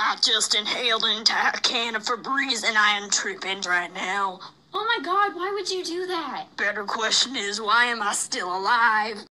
I just inhaled an entire can of Febreze and I am tripping right now. Oh my god, why would you do that? Better question is, why am I still alive?